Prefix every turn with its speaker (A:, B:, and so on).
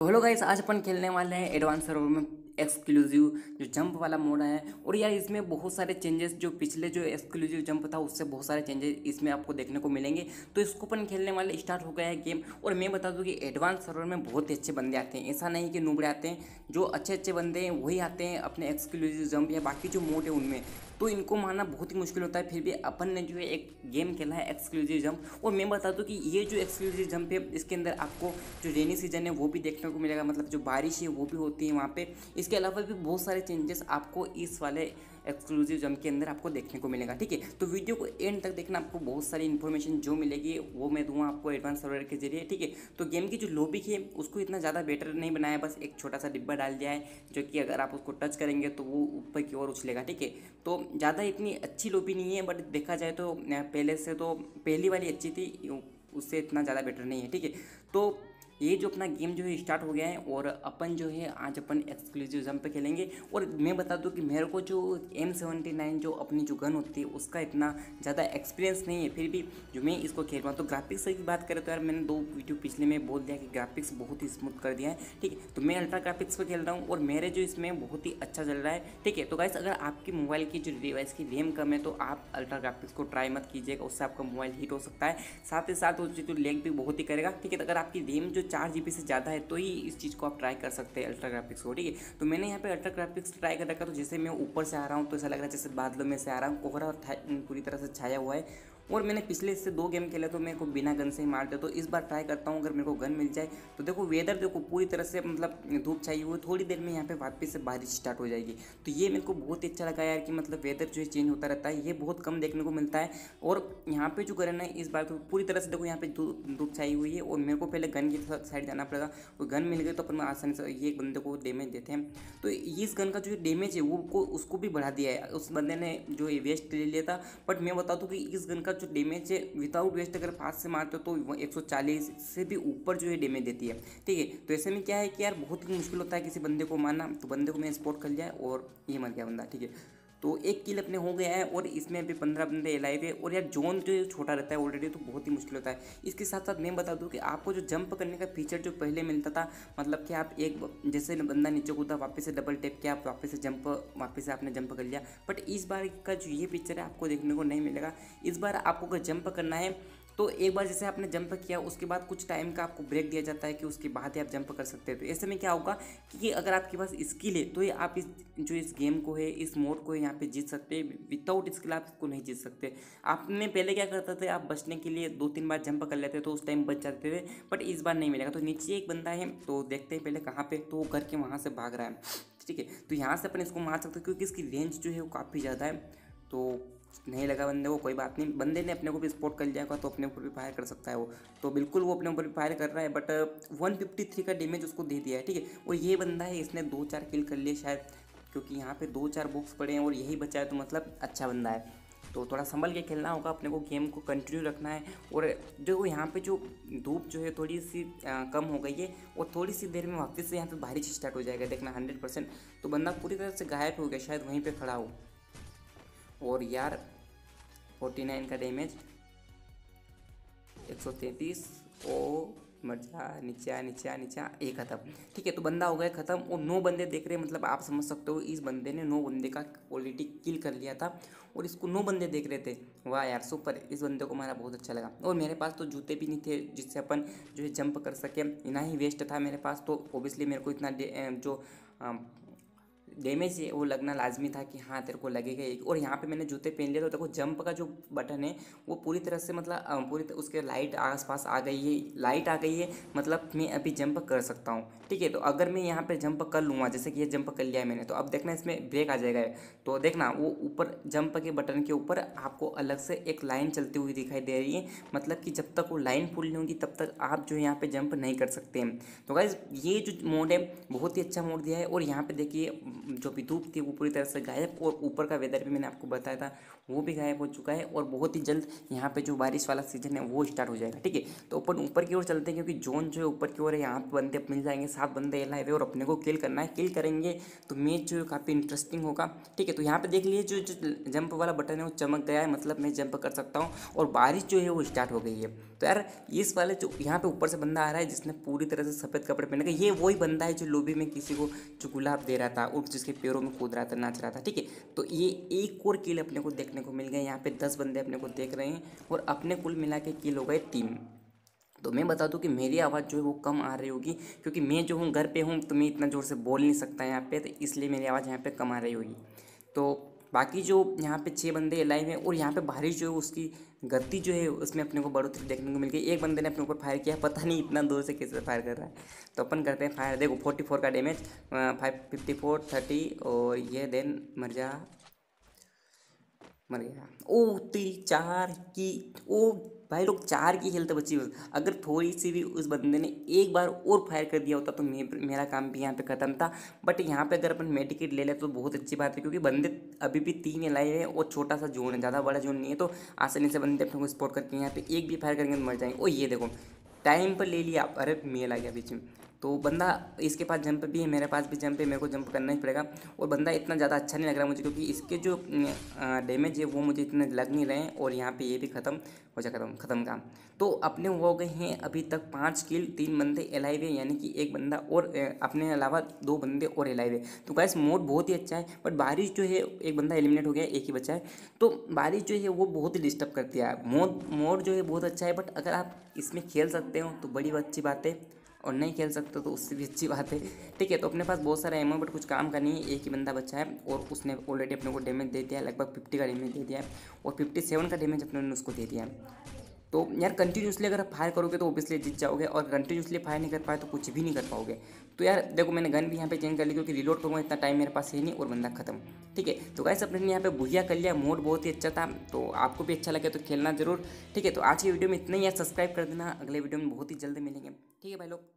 A: तो hello guys, आज अपन खेलने वाले हैं एडवांस सर्वर में एक्सक्लूसिव जो जंप वाला मोड है। और यार इसमें बहुत सारे चेंजेस, जो पिछले जो एक्सक्लूसिव जंप था, उससे बहुत सारे चेंजेस इसमें आपको देखने को मिलेंगे। तो इसको अपन खेलने वाले स्टार्ट हो गया है गेम। और मैं बता दूँ कि एडवांस सर्वर में बहुत ही अच्छे बंदे आते हैं। ऐसा नहीं कि नूबड़े आते हैं, जो अच्छे अच्छे बंदे हैं, वही आते हैं अपने एक्सक्लूसिव जंप या बाकी जो मोड है उनमें। तो इनको मानना बहुत ही मुश्किल होता है, फिर भी अपन ने जो है एक गेम खेला है एक्सक्लूसिव जंप और मैं बता दूँ कि ये जो एक्सक्लूसिव जंप है, इसके अंदर आपको जो रेनी सीज़न है, वो भी देखने को मिलेगा मतलब जो बारिश है, वो भी होती है वहाँ पर इसके अलावा भी बहुत सारे चेंजेस आपको इस वाले एक्सक्लूसिव जम के अंदर आपको देखने को मिलेगा, ठीक है? तो वीडियो को एंड तक देखना, आपको बहुत सारी इन्फॉर्मेशन जो मिलेगी, वो मैं दूँगा आपको एडवांस सर्वर के ज़रिए, ठीक है? तो गेम की जो लॉबी है, उसको इतना ज़्यादा बेटर नहीं बनाया, बस एक छोटा सा डिब्बा डाल दिया है, जो कि अगर आप उसको टच करेंगे तो वो ऊपर की ओर उछलेगा, ठीक है? तो ज़्यादा इतनी अच्छी लॉबी नहीं है बट देखा जाए तो पहले से तो पहली वाली अच्छी थी, उससे इतना ज़्यादा बेटर नहीं है, ठीक है? तो ये जो अपना गेम जो है स्टार्ट हो गया है और अपन जो है आज अपन एक्सक्लूसिव जम पे खेलेंगे। और मैं बता दूँ कि मेरे को जो एम सेवेंटी नाइन जो अपनी जो गन होती है, उसका इतना ज़्यादा एक्सपीरियंस नहीं है। फिर भी जो मैं इसको खेल रहा हूँ तो ग्राफिक्स की बात करें तो यार मैंने दो वीडियो पिछले में बोल दिया कि ग्राफिक्स बहुत ही स्मूथ कर दिया है, ठीक है? तो मैं अल्ट्रा ग्राफिक्स पर खेल रहा हूँ और मेरे जो इसमें बहुत ही अच्छा चल रहा है, ठीक है? तो गाइस अगर आपकी मोबाइल की जो डिवाइस की रैम कम है तो आप अल्ट्रा ग्राफिक्स को ट्राई मत कीजिएगा, उससे आपका मोबाइल हीट हो सकता है। साथ ही साथ उससे जो लेग भी बहुत ही करेगा, ठीक है? तो अगर आपकी रैम जो चार जी से ज़्यादा है तो ही इस चीज़ को आप ट्राई कर सकते हैं अल्ट्रा ग्राफिक्स को, ठीक है? तो मैंने यहाँ पे अल्ट्रा ग्राफिक्स ट्राई कर रखा तो जैसे मैं ऊपर से आ रहा हूँ तो ऐसा लग रहा है जैसे बादलों में से आ रहा हूँ, कोहरा पूरी तरह से छाया हुआ है और मैंने पिछले से दो गेम खेले तो मेरे को बिना गन से ही मारते तो इस बार ट्राई करता हूँ, अगर मेरे को गन मिल जाए तो देखो वेदर देखो पूरी तरह से मतलब धूप छाई हुई, थोड़ी देर में यहाँ पे वापस से बारिश स्टार्ट हो जाएगी। तो ये मेरे को बहुत ही अच्छा लगा यार कि मतलब वेदर जो है चेंज होता रहता है, ये बहुत कम देखने को मिलता है। और यहाँ पे जो गन है इस बार तो पूरी तरह से देखो यहाँ पे धूप छाई हुई है और मेरे को पहले गन की साइड जाना पड़ेगा और गन मिल गई तो अपन आसानी से ये बंदे को डैमेज देते हैं। तो इस गन का जो डैमेज है, वो उसको भी बढ़ा दिया है। उस बंदे ने जो वेस्ट ले लिया था। बट मैं बता दूँ कि इस गन का जो डैमेज है विदाउट वेस्ट अगर पास से मारते हो तो 140 से भी ऊपर जो है डैमेज देती है। ठीक है तो ऐसे में क्या है कि यार बहुत ही मुश्किल होता है किसी बंदे को मारना तो बंदे को मैं स्पॉट कर लिया और ये मर गया बंदा, ठीक है। तो एक किल अपने हो गया है और इसमें भी पंद्रह बंदे लाइव है। और यार, जोन जो छोटा रहता है ऑलरेडी तो बहुत ही मुश्किल होता है। इसके साथ साथ मैं बता दूँ कि आपको जो जंप करने का फीचर जो पहले मिलता था मतलब कि आप एक जैसे बंदा नीचे कूदा, वापस से डबल टेप किया, वापस से जंप वापस से आपने जंप कर लिया। बट इस बार का जो ये पिक्चर है, आपको देखने को नहीं मिलेगा। इस बार आपको अगर जंप करना है तो एक बार जैसे आपने जंप किया, उसके बाद कुछ टाइम का आपको ब्रेक दिया जाता है कि उसके बाद ही आप जंप कर सकते हैं। तो ऐसे में क्या होगा कि अगर आपके पास स्किल है तो ये आप इस, जो इस गेम को है, इस मोड को है यहाँ पे जीत सकते हैं। विदाउट स्किल आप इसको नहीं जीत सकते। आपने पहले क्या करते थे, आप बचने के लिए दो तीन बार जंप कर लेते तो उस टाइम बच जाते थे बट इस बार नहीं मिलेगा। तो नीचे एक बंदा है तो देखते हैं पहले कहाँ पर तो वो करके वहाँ से भाग रहा है। ठीक है? तो यहाँ से अपन इसको मार सकते हैं, क्योंकि इसकी रेंज जो है वो काफ़ी ज़्यादा है। तो नहीं लगा बंदे को कोई बात नहीं। बंदे ने अपने को भी स्पोर्ट कर लिया होगा तो अपने ऊपर भी फायर कर सकता है वो। तो बिल्कुल वो अपने ऊपर भी फायर कर रहा है बट वन फिफ्टी थ्री का डैमेज उसको दे दिया है ठीक है? और ये बंदा है इसने दो चार किल कर लिए शायद क्योंकि यहाँ पे दो चार बॉक्स पड़े हैं और यही बचा है तो मतलब अच्छा बंदा है। तो थोड़ा संभल के खेलना होगा अपने को गेम को कंटिन्यू रखना है और जो यहाँ पे जो धूप जो है थोड़ी सी आ, कम हो गई है और थोड़ी सी देर में वापस से यहाँ पे बारिश स्टार्ट हो जाएगा देखना हंड्रेड परसेंट तो बंदा पूरी तरह से गायब हो गया शायद वहीं पे खड़ा हो। और यार 49 का डैमेज। 133 ओ मर जा नीचा नीचा नीचा एक ख़त्म। ठीक है तो बंदा हो गया ख़त्म और नौ बंदे देख रहे हैं मतलब आप समझ सकते हो इस बंदे ने नौ बंदे का ऑलरेडी किल कर लिया था और इसको नौ बंदे देख रहे थे। वाह यार सुपर इस बंदे को हमारा बहुत अच्छा लगा। और मेरे पास तो जूते भी नहीं थे जिससे अपन जो है जंप कर सके। ना ही वेस्ट था मेरे पास तो ओबियसली मेरे को इतना जो डैमेज है वो लगना लाजमी था कि हाँ तेरे को लगेगा एक और यहाँ पे मैंने जूते पहन लिए तो देखो जंप का जो बटन है, वो पूरी तरह से मतलब पूरी उसके लाइट आस पास आ गई है लाइट आ गई है मतलब मैं अभी जंप कर सकता हूँ। ठीक है तो अगर मैं यहाँ पे जंप कर लूँगा, जैसे कि ये जंप कर लिया है मैंने तो अब देखना इसमें ब्रेक आ जाएगा। तो देखना, वो ऊपर जंप के बटन के ऊपर आपको अलग से एक लाइन चलती हुई दिखाई दे रही है। मतलब कि जब तक वो लाइन फुल नहीं होगी, तब तक आप जो यहाँ पे जंप नहीं कर सकते। हैं तो गाइज़ ये जो मोड है, बहुत ही अच्छा मोड दिया है। और यहाँ पे देखिए जो भी धूप थी, वो पूरी तरह से गायब और ऊपर का वेदर भी मैंने आपको बताया था, वो भी गायब हो चुका है और बहुत ही जल्द यहाँ पे जो बारिश वाला सीज़न है, वो स्टार्ट हो जाएगा, ठीक है? तो अपन ऊपर की ओर चलते हैं क्योंकि जोन जो है ऊपर की ओर है, यहाँ पर बंदे मिल जाएँगे, सात बंदे एल और अपने को किल करना है किल करेंगे तो मैच जो है काफ़ी इंटरेस्टिंग होगा, ठीक है? तो यहाँ पर देख लीजिए जो जंप वाला बटन है, वो चमक गया है मतलब मैं जंप कर सकता हूँ और बारिश जो है, वो स्टार्ट हो गई है। तो यार, इस वाले जो, यहाँ पे ऊपर से बंदा आ रहा है, जिसने पूरी तरह से सफ़ेद कपड़े पहने का ये वही बंदा है जो लोबी में किसी को जो गुलाब दे रहा था, और जिसके पैरों में कूद रहा था नाच रहा था, ठीक है? तो ये एक और किल अपने को देखने को मिल गए, यहाँ पे दस बंदे अपने को देख रहे हैं और अपने कुल मिला के किल हो गए तीन। तो मैं बता दूँ कि मेरी आवाज़ जो है वो कम आ रही होगी, क्योंकि मैं जो हूँ, घर पे हूँ तो मैं इतना ज़ोर से बोल नहीं सकता यहाँ पे तो इसलिए मेरी आवाज़ यहाँ पे कम आ रही होगी। तो बाकी जो यहाँ पे छः बंदे लाइव हैं और यहाँ पे बारिश जो है उसकी गति जो है उसमें अपने को बढ़ोतरी देखने को मिल गई। एक बंदे ने अपने ऊपर फायर किया, पता नहीं इतना दूर से कैसे फायर कर रहा है। तो अपन करते हैं फायर देखो फोर्टी फोर का damage five fifty four thirty और ये देन मर जा मर गया ओ तेरी चार की ओ भाई लोग चार की हेल्थ बची हुई। अगर थोड़ी सी भी उस बंदे ने एक बार और फायर कर दिया होता तो मे, मेरा काम भी यहाँ पे खत्म था। बट यहाँ पे अगर अपन मेडिकेट ले ले तो बहुत अच्छी बात है क्योंकि बंदे अभी भी तीन लाए हैं और छोटा सा जोन है ज़्यादा बड़ा जोन नहीं है तो आसानी से बंदे अपने को स्पॉट करके यहाँ पे एक भी फायर करेंगे तो मर जाएँगे। ओ ये देखो टाइम पर ले लिया अरे मेल आ गया बीच में। तो बंदा इसके पास जंप भी है, मेरे पास भी जंप है, मेरे को जंप करना ही पड़ेगा। और बंदा इतना ज़्यादा अच्छा नहीं लग रहा मुझे, क्योंकि इसके जो डैमेज है, वो मुझे इतने लग नहीं रहे हैं, और यहाँ पे ये भी ख़त्म हो जाए, ख़त्म ख़त्म काम। तो अपने हो गए हैं अभी तक पाँच किल तीन बंदे एलाइव है, यानी कि एक बंदा और अपने अलावा दो बंदे और एलाइव है। तो गैस मोड बहुत ही अच्छा है बट बारिश जो है, एक बंदा एलिमिनेट हो गया, एक ही बचा है। तो बारिश जो है, वो बहुत ही डिस्टर्ब करती है। मोड मोड जो है, बहुत अच्छा है बट अगर आप इसमें खेल सकते हो तो बड़ी अच्छी बात है। और नहीं खेल सकते तो उससे भी अच्छी बात है। ठीक है तो अपने पास बहुत सारा एमओ बट कुछ काम का नहीं है एक ही बंदा बचा है और उसने ऑलरेडी अपने को डैमेज दे दिया लगभग फिफ्टी का डैमेज दे दिया और फिफ्टी सेवन का डैमेज अपने उसको दे दिया तो यार कंटिन्यूसली अगर आप फायर करोगे तो ओबियसली जीत जाओगे और कंटिन्यूसली फायर नहीं कर पाए तो कुछ भी नहीं कर पाओगे। तो यार देखो, मैंने गन भी यहाँ पे चेंज कर ली क्योंकि रिलोड करूँगा, इतना टाइम मेरे पास है नहीं और बंदा खत्म। ठीक है तो गाइस अपने यहाँ पे भूया कर लिया मोड बहुत ही अच्छा था तो आपको भी अच्छा लगे तो खेलना ज़रूर। ठीक है तो आज की वीडियो में इतना ही यार सब्सक्राइब कर देना, अगले वीडियो में बहुत ही जल्दी मिलेंगे। ठीक है भाई लोग